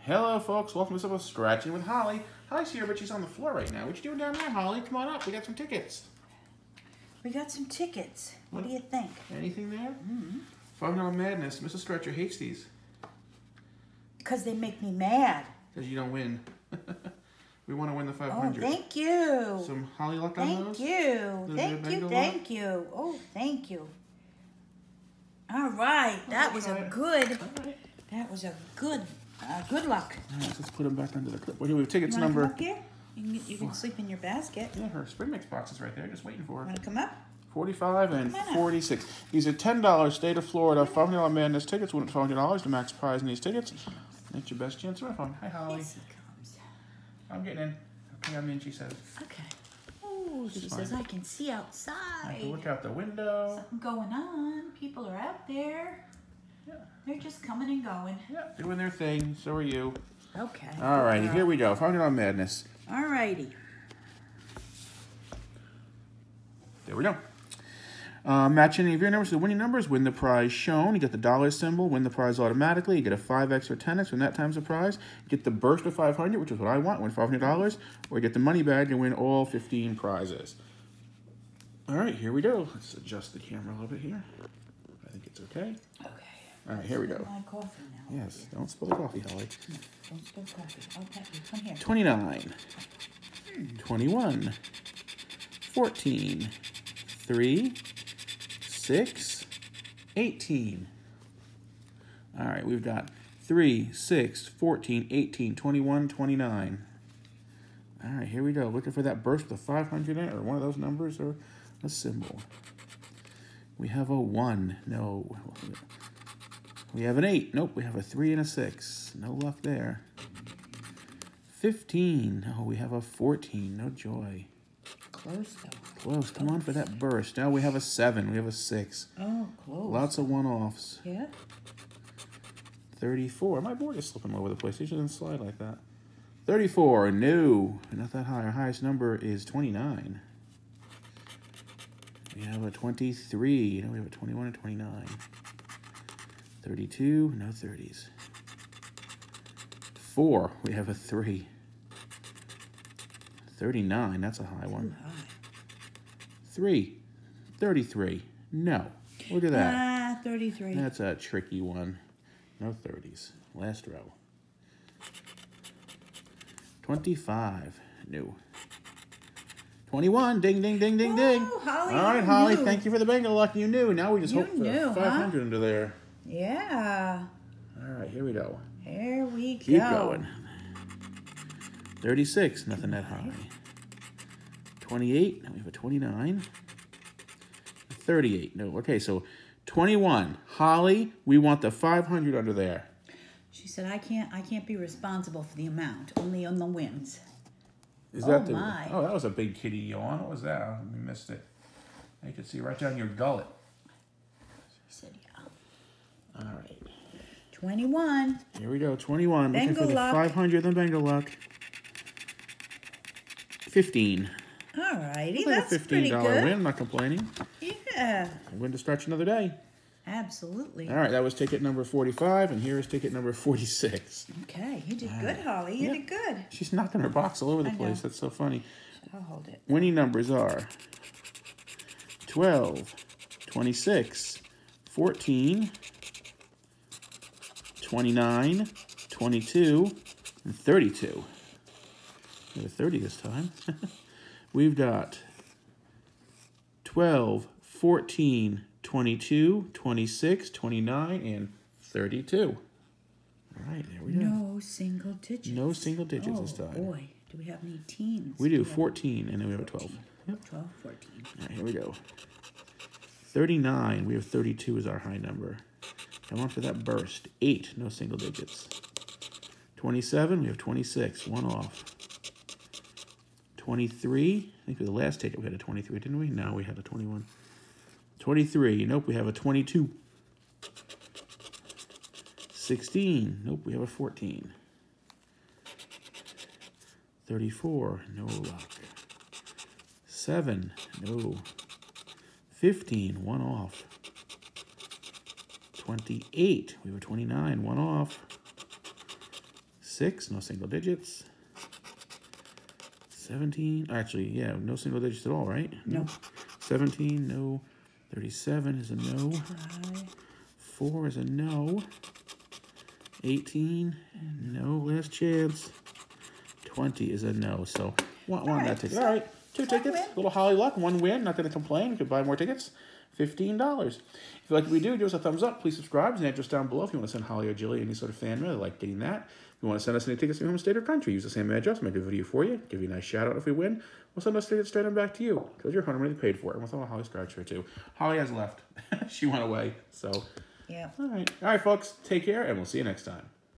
Hello, folks. Welcome to some of Scratching with Holly. Holly's here, but she's on the floor right now. What you doing down there, Holly? Come on up. We got some tickets. We got some tickets. What do you think? Anything there? Mm-hmm. Five Dollar Madness. Mrs. Stretcher hates these Because they make me mad. because you don't win. we want to win the 500. Oh, 500. thank you. Some Holly luck on Thank those? you. Thank you. Thank you. Oh, thank you. All right. That was a good. Right. That was a good. Uh, good luck. All right, let's put them back under the clip. What do we have? Tickets come number. up here? You can, you can sleep in your basket. Yeah, her spring mix box is right there, just waiting for her. Want to come up? 45 and Come on up. 46. These are $10 state of Florida $500 Madness tickets. Win $500. The max prize in these tickets. That's your best chance of phone. Hi, Holly. Yes. I'm getting in. Okay, I'm in, she says. Okay. Oh, she says. I can see outside. I can look out the window. Something going on. People are out there. Yeah, They're just coming and going. yeah, doing their thing. So are you. Okay. All righty, here we go. $500 Madness. All righty. There we go. Uh, match any of your numbers to the winning numbers, win the prize shown. You get the dollar symbol, win the prize automatically. You get a 5x or 10x, win that times the prize. You get the burst of 500, which is what I want, win $500. Or you get the money bag and win all 15 prizes. All right, here we go. Let's adjust the camera a little bit here. I think it's okay. All right, here we go. My coffee now. Yes, don't spill the coffee, Holly. Don't spill coffee. Okay, come here. 29, 21, 14, 3, 6, 18. All right, we've got 3, 6, 14, 18, 21, 29. All right, here we go. Looking for that burst a 500 in it, or one of those numbers, or a symbol. We have a 1. No. We have an 8. Nope, we have a 3 and a 6. No luck there. 15. Oh, we have a 14. No joy. Close though. Close. Come on for that burst. Now we have a 7. We have a 6. Oh, close. Lots of one offs. Yeah. 34. My board is slipping all over the place. It shouldn't slide like that. 34. No. Not that high. Our highest number is 29. We have a 23. No, we have a 21 and 29. 32. No 30s. 4. We have a 3. 39. That's a high one. High. 3. 33. No. Look at that. Ah, 33. That's a tricky one. No 30s. Last row. 25. No. 21. Ding, ding, ding, ding, ding. Woo, Holly, All right, Holly. knew. Thank you for the Bengal luck. You knew. Now we just You hope for knew, huh? 500 under there. Yeah. All right, here we go. Here we Keep go. Keep going. 36. Nothing that high. 28. Now we have a 29. 38. No. Okay, so 21. Holly, we want the 500 under there. She said, "I can't. I can't be responsible for the amount. Only on the wins." Is Oh, that the? my. Oh, that was a big kitty yawn. What was that? We missed it. You could see right down your gullet. She said. All right, 21. here we go. Twenty-one. Looking for Bengal the luck. five hundred. Then Bengal luck. Fifteen. All righty. That's fifteen pretty good. win. I'm not complaining. Yeah. Win to stretch another day. Absolutely. All right, that was ticket number forty-five, and here is ticket number forty-six. Okay. You did good, Holly. You Yeah. did good. She's knocking her box all over the I know. place. That's so funny. I'll hold it. Winning numbers are 12, 26, 14, 29, 22, and 32. We have a 30 this time. We've got 12, 14, 22, 26, 29, and 32. All right, there we go. No single digits. No single digits oh, this time. boy. Do we have any teens? We do have 14, and then we have a 12. 12, 14. All right, here we go. 39, we have 32 as our high number. Come on for that burst. 8, no single digits. 27, we have 26, one off. 23, I think for the last ticket we had a 23, didn't we? No, we had a 21. 23, nope, we have a 22. 16, nope, we have a 14. 34, no luck. 7, no. 15, one off. 28, we were 29, one off. Six, no single digits. 17, actually, yeah, no single digits at all, right? No. 17, no. 37 is a no. 4 is a no. 18, no, last chance. 20 is a no, so one, one right, that so All right, two one tickets, little Holly luck, one win, not going to complain. Could buy more tickets. $15. If you like what we do, give us a thumbs up. Please subscribe. There's an address down below if you want to send Holly or Jilly any sort of fan mail. I like getting that. If you want to send us any tickets from your home state or country, use the same address. Make a video for you. Give you a nice shout out if we win. We'll send us tickets straight on back to you because you're home already paid for it. And we'll throw a Holly scratch here too. Holly has left. she went away. So, Yeah. all right. All right, folks. Take care and we'll see you next time.